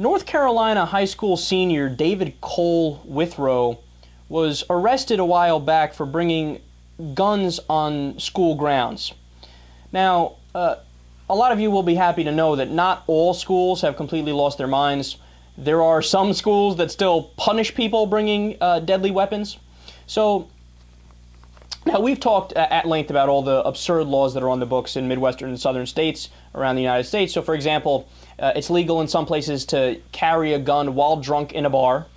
North Carolina high school senior David Cole Withrow was arrested a while back for bringing guns on school grounds. Now, uh, a lot of you will be happy to know that not all schools have completely lost their minds. There are some schools that still punish people bringing uh, deadly weapons. So, now we've talked at length about all the absurd laws that are on the books in Midwestern and Southern states around the United States. So, for example, uh, it's legal in some places to carry a gun while drunk in a bar.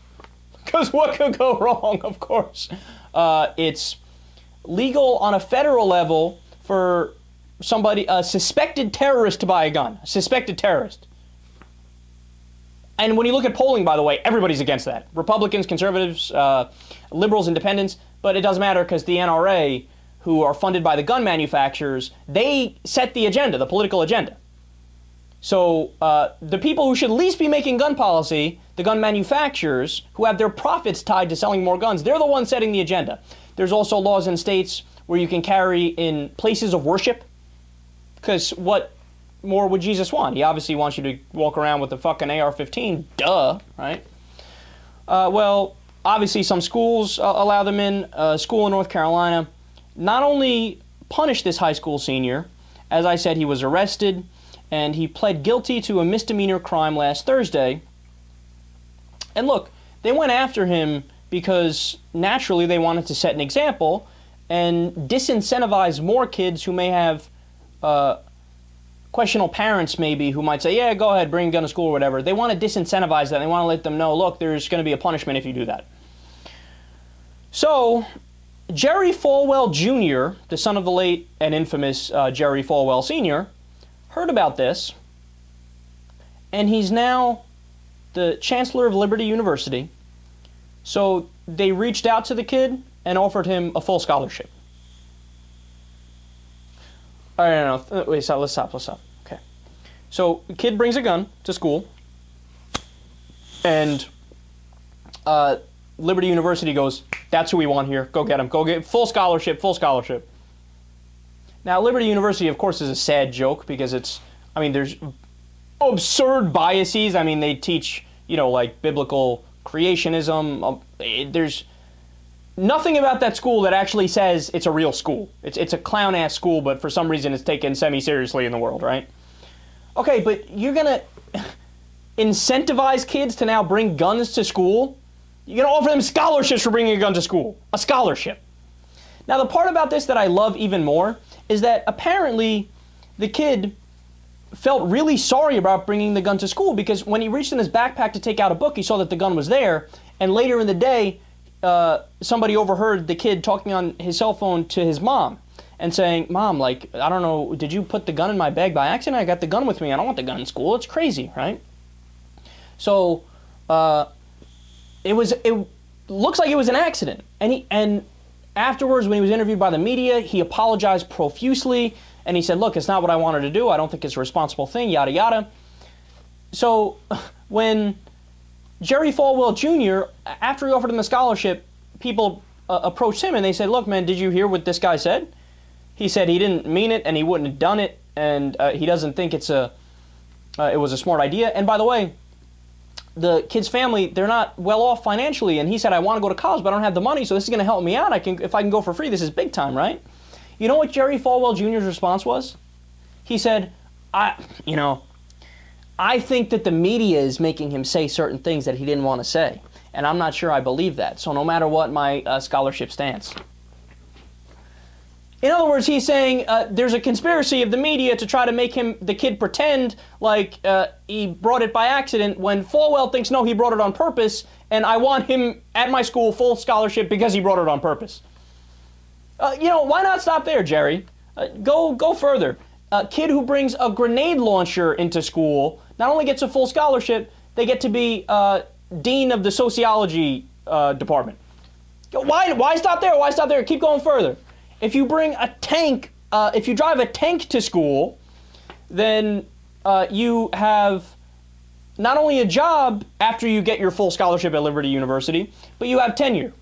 Because what could go wrong, of course? Uh, it's legal on a federal level for somebody, a suspected terrorist, to buy a gun. A suspected terrorist. And when you look at polling, by the way, everybody's against that. Republicans, conservatives, uh, liberals, independents. But it doesn't matter because the NRA, who are funded by the gun manufacturers, they set the agenda, the political agenda. So uh, the people who should least be making gun policy, the gun manufacturers, who have their profits tied to selling more guns, they're the ones setting the agenda. There's also laws in states where you can carry in places of worship. Because what more would Jesus want? He obviously wants you to walk around with a fucking AR-15. Duh, right? Uh, well, obviously some schools uh, allow them in. A school in North Carolina not only punished this high school senior, as I said, he was arrested and he pled guilty to a misdemeanor crime last Thursday. And look, they went after him because naturally they wanted to set an example and disincentivize more kids who may have uh, questionable parents, maybe, who might say, Yeah, go ahead, bring a gun to school or whatever. They want to disincentivize that. They want to let them know, look, there's going to be a punishment if you do that. So, Jerry Falwell Jr., the son of the late and infamous uh, Jerry Falwell Sr., heard about this, and he's now the chancellor of Liberty University. So they reached out to the kid and offered him a full scholarship. All right, no, no, wait, stop, let's stop, let's stop. Okay. So the kid brings a gun to school, and uh, Liberty University goes, that's who we want here. Go get him. Go get full scholarship, full scholarship. Now, Liberty University, of course, is a sad joke because it's, I mean, there's absurd biases. I mean, they teach, you know, like biblical creationism. Um, there's nothing about that school that actually says it's a real school. It's, it's a clown ass school, but for some reason it's taken semi seriously in the world, right? Okay, but you're going to incentivize kids to now bring guns to school? You're going to offer them scholarships for bringing a gun to school. A scholarship. Now, the part about this that I love even more is that apparently the kid felt really sorry about bringing the gun to school because when he reached in his backpack to take out a book, he saw that the gun was there. And later in the day, uh, somebody overheard the kid talking on his cell phone to his mom and saying, Mom, like, I don't know, did you put the gun in my bag by accident? I got the gun with me. I don't want the gun in school. It's crazy, right? So, uh, it was, it looks like it was an accident. And he, and Afterwards, when he was interviewed by the media, he apologized profusely and he said, Look, it's not what I wanted to do. I don't think it's a responsible thing, yada, yada. So when Jerry Falwell Jr., after he offered him the scholarship, people uh, approached him and they said, Look, man, did you hear what this guy said? He said he didn't mean it and he wouldn't have done it and uh, he doesn't think it's a, uh, it was a smart idea. And by the way, the kid's family they're not well off financially and he said i want to go to college but i don't have the money so this is going to help me out. I can if i can go for free this is big time right? You know what jerry falwell jr's response was? He said i you know i think that the media is making him say certain things that he didn't want to say and i'm not sure i believe that. So no matter what my uh, scholarship stands in other words, he's saying uh, there's a conspiracy of the media to try to make him, the kid, pretend like uh, he brought it by accident when Falwell thinks, no, he brought it on purpose, and I want him at my school full scholarship because he brought it on purpose. Uh, you know, why not stop there, Jerry? Uh, go, go further. A kid who brings a grenade launcher into school not only gets a full scholarship, they get to be uh, dean of the sociology uh, department. Why, why stop there? Why stop there? Keep going further. If you bring a tank, uh, if you drive a tank to school, then uh, you have not only a job after you get your full scholarship at Liberty University, but you have tenure.